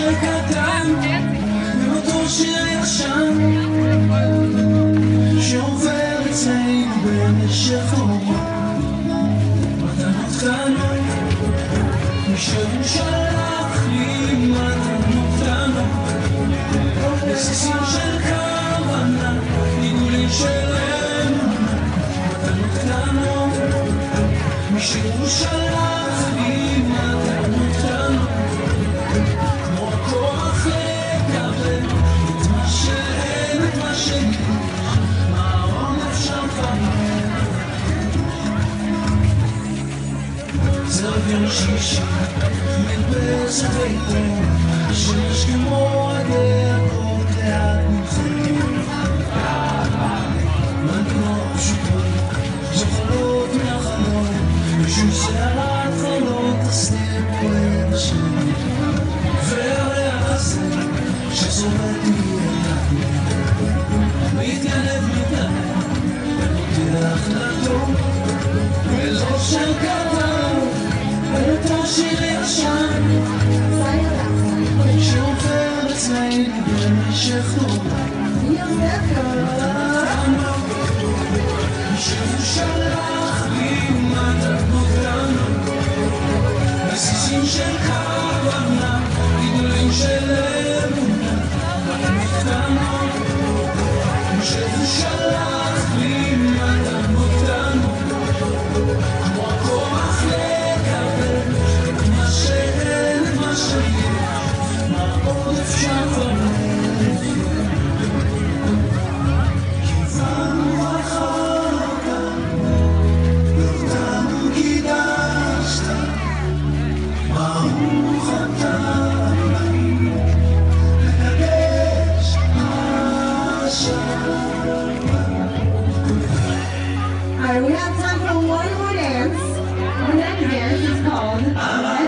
של קטן, במותו שיר ישן, שעובר אצלנו במשך אור. מתנות קטנות, מישהו שלח לי מתנות קטנות, בסיסים של כוונה, עיגולים של אמונה, מתנות קטנות, מישהו שלח שישי, מרפס ביתו, שמש כמו הדעות לאט נמחקים. מנגינות פשוטות, זוכרות מהחלום, משום סערת חולות הסתיר פועל השם. והריח הזה שזורק מיד, מתגנב מתגנב, ופותח לדור, ולא קטן, ולתור שיר ישן, שעובר אצלנו במשך מישהו שלח לי מתנות קטנות, רסיסים של כוונה, גידולים של All right, we have time for one more dance. One that dance is called.